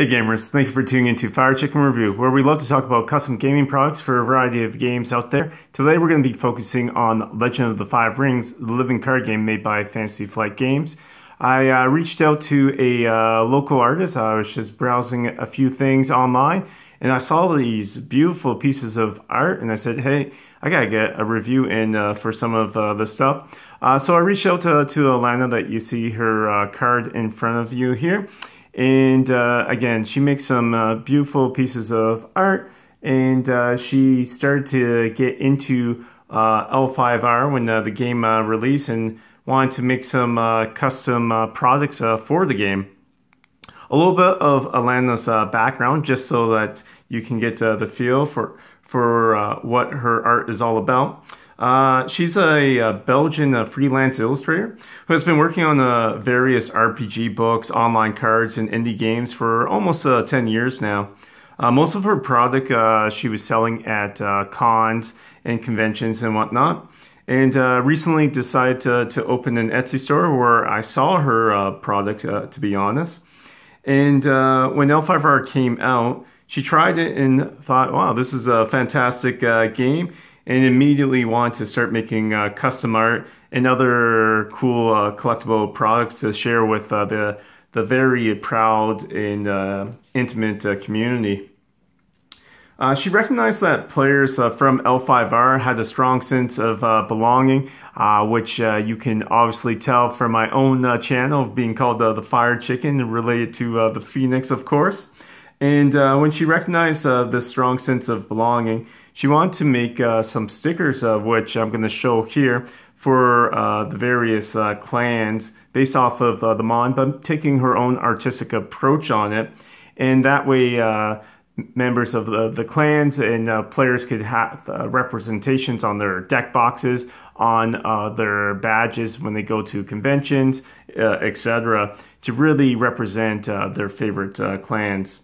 Hey gamers, thank you for tuning in to Fire Chicken Review, where we love to talk about custom gaming products for a variety of games out there. Today we're going to be focusing on Legend of the Five Rings, the living card game made by Fantasy Flight Games. I uh, reached out to a uh, local artist, I was just browsing a few things online, and I saw these beautiful pieces of art, and I said, hey, I gotta get a review in uh, for some of uh, the stuff. Uh, so I reached out to, to Ellana that you see her uh, card in front of you here. And uh, again, she makes some uh, beautiful pieces of art. And uh, she started to get into uh, L5R when uh, the game uh, released and wanted to make some custom products for the game. A little bit of Ellana's background, just so that you can get the feel for, for what her art is all about. Uh, she's a, a Belgian uh, freelance illustrator who has been working on uh, various RPG books, online cards, and indie games for almost uh, 10 years now. Uh, most of her product uh, she was selling at cons and conventions and whatnot. And recently decided to, to open an Etsy store where I saw her product, to be honest. And when L5R came out, she tried it and thought, wow, this is a fantastic game and immediately want to start making uh, custom art and other cool uh, collectible products to share with uh, the the very proud and uh, intimate uh, community. Uh, she recognized that players from L5R had a strong sense of belonging, which you can obviously tell from my own channel being called the Fire Chicken, related to the Phoenix, of course. And when she recognized this strong sense of belonging, she wanted to make uh, some stickers of which I'm going to show here for uh, the various uh, clans based off of uh, the Mon, but taking her own artistic approach on it. And that way, uh, members of the, the clans and uh, players could have representations on their deck boxes, on their badges when they go to conventions, etc., to really represent their favorite clans.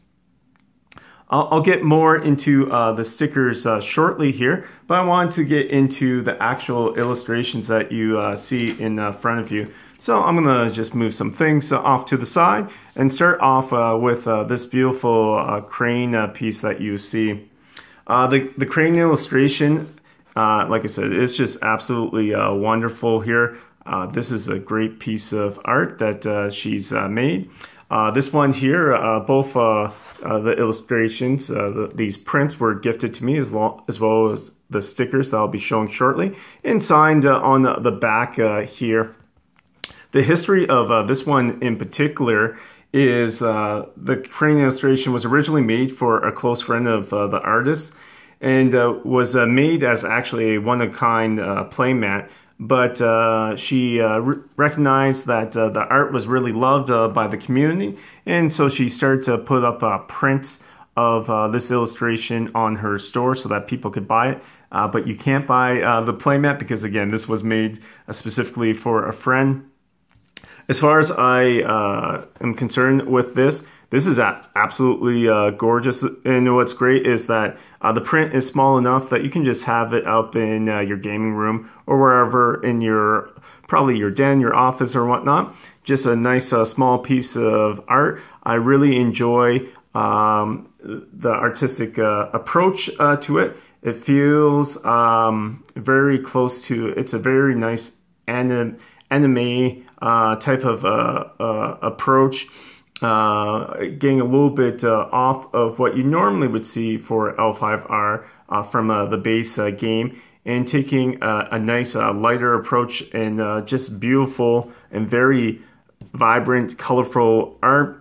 I'll, I'll get more into uh, the stickers uh, shortly here, but I wanted to get into the actual illustrations that you uh, see in uh, front of you. So I'm gonna just move some things uh, off to the side and start off uh, with this beautiful crane piece that you see. the, the crane illustration, like I said, it's just absolutely wonderful here. this is a great piece of art that she's made. this one here, both uh, the illustrations, uh, the, these prints were gifted to me as, long, as well as the stickers that I'll be showing shortly and signed uh, on the, the back uh, here. The history of uh, this one in particular is uh, the crane illustration was originally made for a close friend of the artist and was made as actually a one-of-kind playmat but uh, she uh, re recognized that uh, the art was really loved uh, by the community, and so she started to put up uh, prints of uh, this illustration on her store so that people could buy it. but you can't buy the playmat because, again, this was made specifically for a friend. As far as I am concerned with this, this is absolutely uh, gorgeous. And what's great is that uh, the print is small enough that you can just have it up in uh, your gaming room or wherever in your, probably your den, your office or whatnot. Just a nice uh, small piece of art. I really enjoy um, the artistic uh, approach uh, to it. It feels um, very close to, it's a very nice anim anime type of approach uh, getting a little bit uh, off of what you normally would see for L5R uh, from uh, the base uh, game and taking a nice lighter approach and just beautiful and very vibrant, colorful art.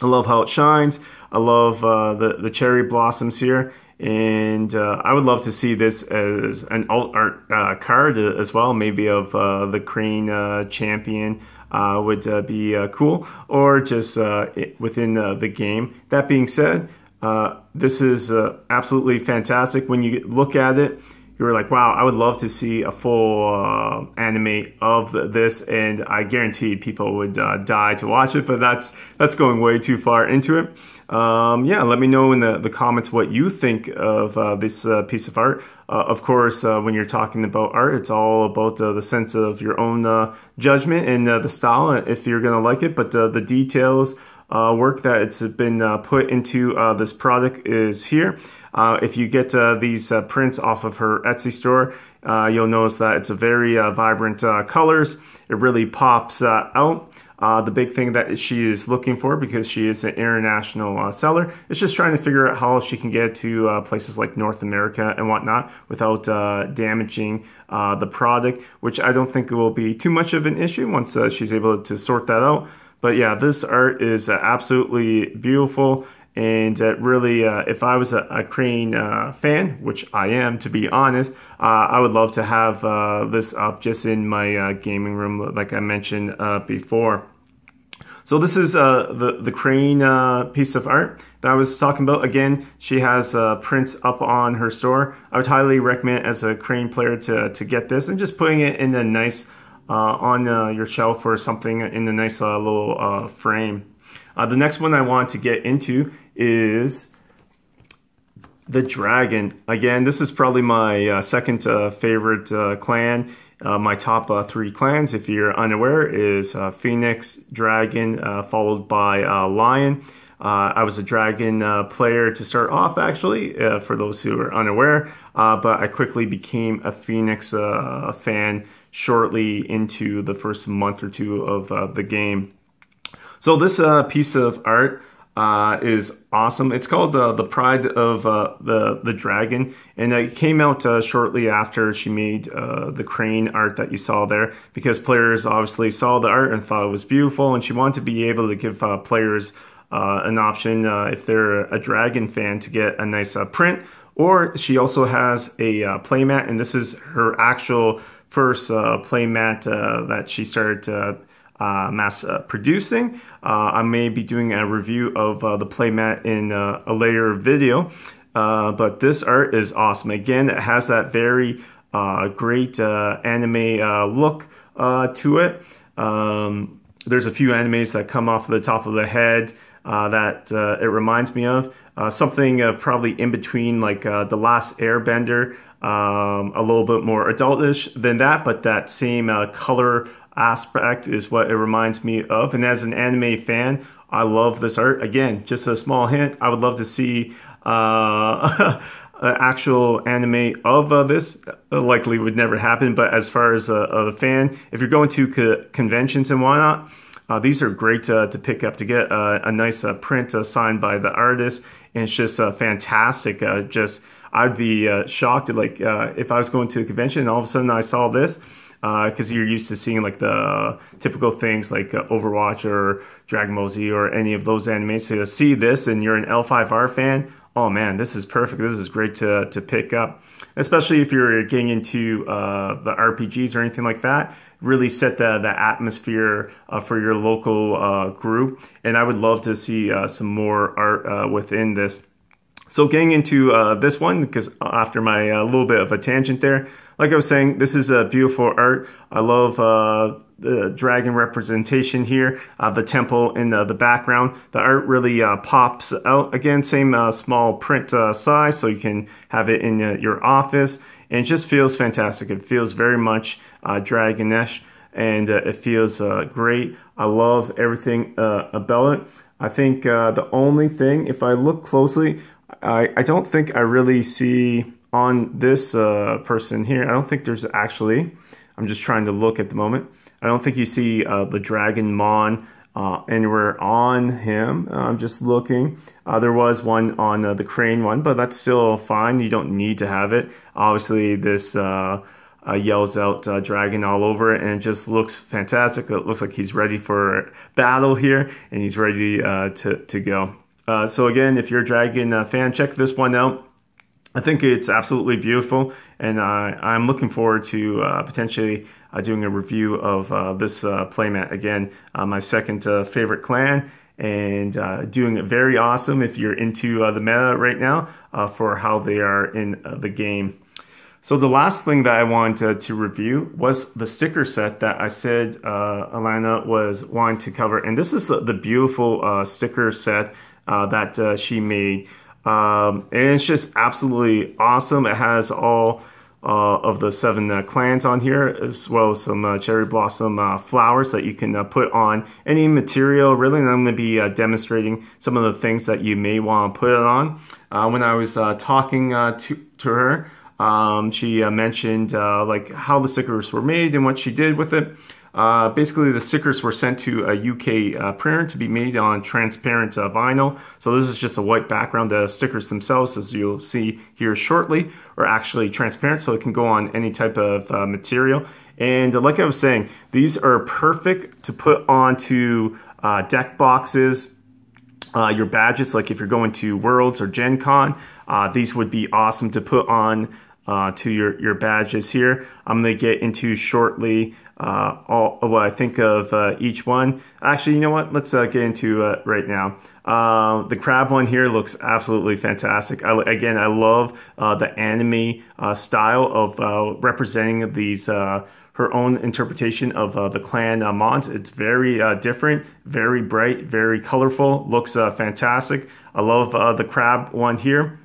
I love how it shines. I love the, the cherry blossoms here. And I would love to see this as an alt art card as well, maybe of the Crane champion uh, would uh, be uh, cool, or just uh, within uh, the game. That being said, uh, this is absolutely fantastic. When you look at it, you're like, wow, I would love to see a full anime of this, and I guarantee people would die to watch it, but that's that's going way too far into it. Um, yeah, let me know in the, the comments what you think of this piece of art. Uh, of course, uh, when you're talking about art, it's all about uh, the sense of your own uh, judgment and uh, the style, if you're going to like it. But uh, the details uh, work that it's been uh, put into uh, this product is here. Uh, if you get uh, these prints off of her Etsy store, you'll notice that it's a very vibrant colors. It really pops out. Uh, the big thing that she is looking for because she is an international uh, seller is just trying to figure out how she can get to uh, places like North America and whatnot without damaging the product, which I don't think will be too much of an issue once she's able to sort that out. But yeah, this art is uh, absolutely beautiful. And uh, really, uh, if I was a, a Crane uh, fan, which I am, to be honest, uh, I would love to have uh, this up just in my gaming room, like I mentioned before. So this is the, the Crane piece of art that I was talking about. Again, she has prints up on her store. I would highly recommend as a Crane player to, to get this and just putting it in a nice uh, on uh, your shelf or something in a nice uh, little frame. Uh, the next one I want to get into is the dragon. Again, this is probably my uh, second uh, favorite uh, clan. Uh, my top uh, three clans, if you're unaware, is Phoenix, Dragon, followed by Lion. I was a Dragon player to start off, actually, for those who are unaware, but I quickly became a Phoenix fan shortly into the first month or two of uh, the game. So this uh, piece of art uh, is awesome. It's called uh, The Pride of uh, the, the Dragon, and it came out uh, shortly after she made the crane art that you saw there, because players obviously saw the art and thought it was beautiful, and she wanted to be able to give players an option, if they're a dragon fan, to get a nice print, or she also has a playmat, and this is her actual first uh, playmat uh, that she started uh, uh mass uh, producing. Uh, I may be doing a review of the playmat in a later video, but this art is awesome. Again, it has that very great anime look to it. Um, there's a few animes that come off the top of the head that it reminds me of. something probably in between like The Last Airbender um, a little bit more adultish than that, but that same uh, color aspect is what it reminds me of. And as an anime fan, I love this art. Again, just a small hint, I would love to see uh, an actual anime of uh, this. likely would never happen, but as far as a, a fan, if you're going to co conventions and whatnot, uh, these are great uh, to pick up to get uh, a nice uh, print signed by the artist, and it's just fantastic. just I'd be shocked like if I was going to a convention and all of a sudden I saw this because uh, you're used to seeing like the typical things like uh, Overwatch or Dragon Ball Z or any of those animes. So to see this and you're an L5R fan, oh man, this is perfect. This is great to, to pick up, especially if you're getting into uh, the RPGs or anything like that. Really set the, the atmosphere uh, for your local uh, group. And I would love to see uh, some more art within this. So getting into uh, this one, because after my uh, little bit of a tangent there, like I was saying, this is a beautiful art. I love uh, the dragon representation here, uh, the temple in the, the, background. The art really uh, pops out. Again, same uh, small print size, so you can have it in your office. And it just feels fantastic. It feels very much dragonish, and it feels great. I love everything about it. I think the only thing, if I look closely, I, I don't think I really see on this uh, person here, I don't think there's actually, I'm just trying to look at the moment. I don't think you see uh, the Dragon Mon uh, anywhere on him. I'm just looking. Uh, there was one on uh, the Crane one, but that's still fine. You don't need to have it. Obviously, this uh, yells out Dragon all over it, and it just looks fantastic. It looks like he's ready for battle here, and he's ready to, to go. Uh, so again, if you're a Dragon uh, fan, check this one out. I think it's absolutely beautiful, and uh, I'm looking forward to uh, potentially uh, doing a review of this playmat. Again, my second favorite clan, and doing it very awesome if you're into the meta right now for how they are in the game. So the last thing that I wanted to review was the sticker set that I said uh, Ellana was wanting to cover. And this is the beautiful uh, sticker set uh, that uh, she made. Um, and it's just absolutely awesome. It has all uh, of the seven uh, clans on here, as well as some uh, cherry blossom flowers that you can put on any material, really. And I'm going to be demonstrating some of the things that you may want to put it on. when I was talking to, to her, um, she mentioned like how the stickers were made and what she did with it. Uh, basically, the stickers were sent to a UK uh, printer to be made on transparent uh, vinyl. So this is just a white background. The stickers themselves, as you'll see here shortly, are actually transparent, so it can go on any type of uh, material. And like I was saying, these are perfect to put onto uh, deck boxes, uh, your badges, like if you're going to Worlds or Gen Con, these would be awesome to put on uh, to your, your badges here. I'm going to get into shortly uh, all what I think of uh, each one. Actually, you know what? Let's uh, get into right now. Uh, the crab one here looks absolutely fantastic. I, again, I love uh, the anime style of representing these her own interpretation of uh, the clan uh, Mons. It's very uh, different, very bright, very colorful, looks fantastic. I love the crab one here.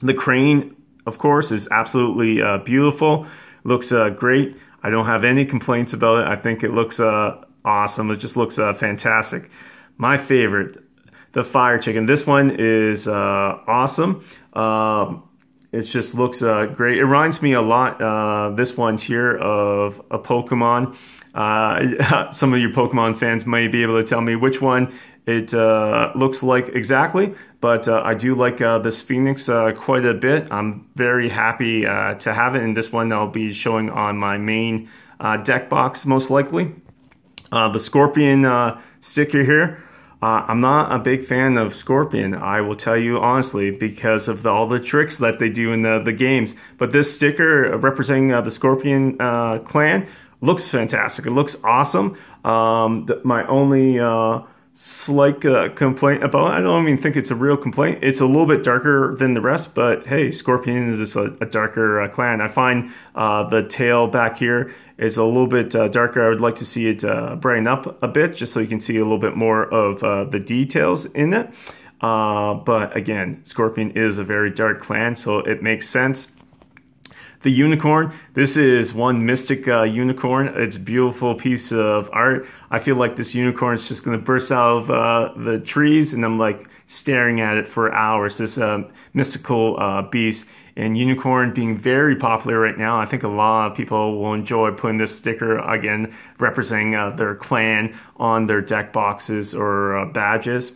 The crane, of course, is absolutely beautiful, looks great. I don't have any complaints about it. I think it looks uh, awesome. It just looks uh, fantastic. My favorite, the fire chicken. This one is uh, awesome. Um, it just looks uh, great. It reminds me a lot, uh, this one here, of a Pokemon. Uh, some of you Pokemon fans may be able to tell me which one it looks like exactly. But uh, I do like uh, this Phoenix uh, quite a bit. I'm very happy uh, to have it. And this one I'll be showing on my main uh, deck box most likely. Uh, the Scorpion sticker here. I'm not a big fan of Scorpion, I will tell you honestly, because of the, all the tricks that they do in the, the games. But this sticker representing the Scorpion clan looks fantastic. It looks awesome. Um, my only slight uh, complaint about I don't even think it's a real complaint. It's a little bit darker than the rest, but hey, Scorpion is just a, a darker uh, clan. I find uh, the tail back here is a little bit uh, darker. I would like to see it uh, brighten up a bit just so you can see a little bit more of uh, the details in it. but again, Scorpion is a very dark clan, so it makes sense the unicorn. This is one Mystic uh, unicorn. It's a beautiful piece of art. I feel like this unicorn is just going to burst out of uh, the trees and I'm like staring at it for hours. This uh, mystical uh, beast and unicorn being very popular right now. I think a lot of people will enjoy putting this sticker again representing uh, their clan on their deck boxes or uh, badges.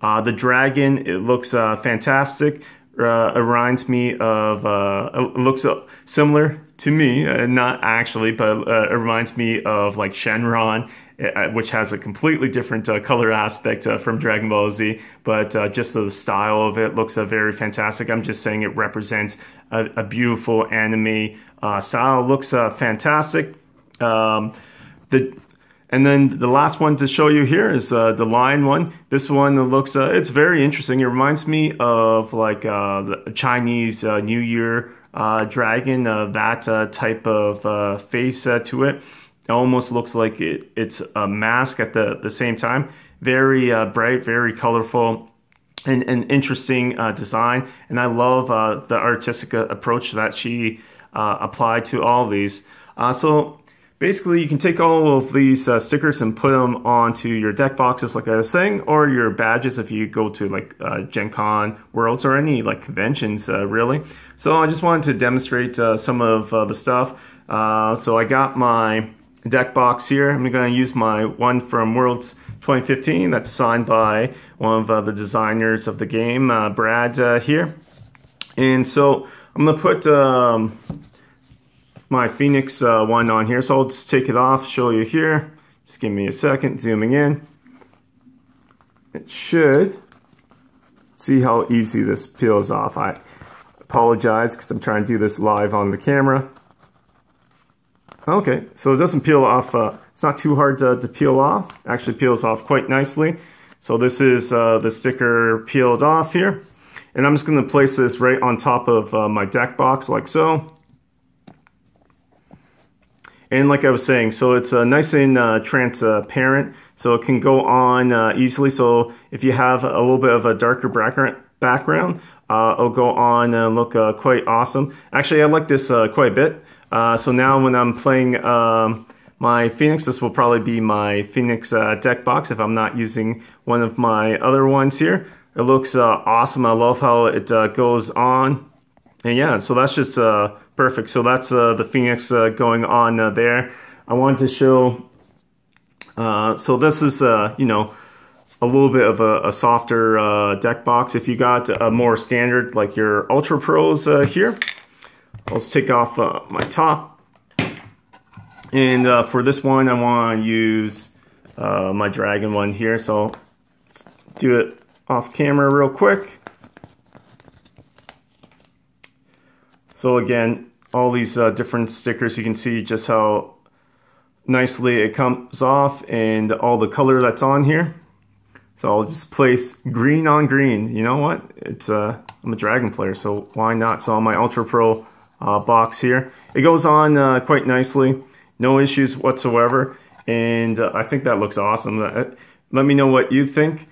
the dragon, it looks fantastic uh, reminds me of, uh, looks uh, similar to me, uh, not actually, but uh, it reminds me of like Shenron, uh, which has a completely different color aspect from Dragon Ball Z, but just the style of it looks very fantastic. I'm just saying it represents a, a beautiful anime style. Looks fantastic. Um, the and then the last one to show you here is uh, the lion one. This one looks, uh, it's very interesting. It reminds me of like uh, the Chinese uh, New Year uh, dragon, uh, that type of face to it. It almost looks like it, it's a mask at the, the same time. Very bright, very colorful, and an interesting design. And I love the artistic approach that she applied to all these. so Basically, you can take all of these uh, stickers and put them onto your deck boxes, like I was saying, or your badges if you go to like uh, Gen Con, Worlds, or any like conventions, uh, really. So I just wanted to demonstrate uh, some of uh, the stuff. Uh, so I got my deck box here. I'm going to use my one from Worlds 2015 that's signed by one of the designers of the game, Brad here. And so I'm going to put um, my Phoenix uh, one on here. So I'll just take it off, show you here. Just give me a second, zooming in. It should. See how easy this peels off. I apologize because I'm trying to do this live on the camera. Okay, so it doesn't peel off. Uh, it's not too hard to, to, peel off. Actually peels off quite nicely. So this is uh, the sticker peeled off here. And I'm just going to place this right on top of uh, my deck box like so. And like I was saying, so it's uh, nice and uh, transparent, so it can go on uh, easily. So if you have a little bit of a darker background, uh, it'll go on and look uh, quite awesome. Actually, I like this uh, quite a bit. So now when I'm playing um, my Phoenix, this will probably be my Phoenix deck box if I'm not using one of my other ones here. It looks awesome. I love how it goes on. And yeah, so that's just perfect. So that's the Phoenix going on there. I wanted to show, so this is, you know, a little bit of a, a softer uh, deck box. If you got a more standard, like your Ultra Pros uh, here, let's take off uh, my top. And uh, for this one, I want to use uh, my Dragon one here. So let's do it off camera real quick. So again, all these uh, different stickers, you can see just how nicely it comes off and all the color that's on here. So I'll just place green on green. You know what? It's uh, I'm a Dragon player, so why not? So on my Ultra Pro uh, box here, it goes on uh, quite nicely. No issues whatsoever. And uh, I think that looks awesome. Uh, let me know what you think.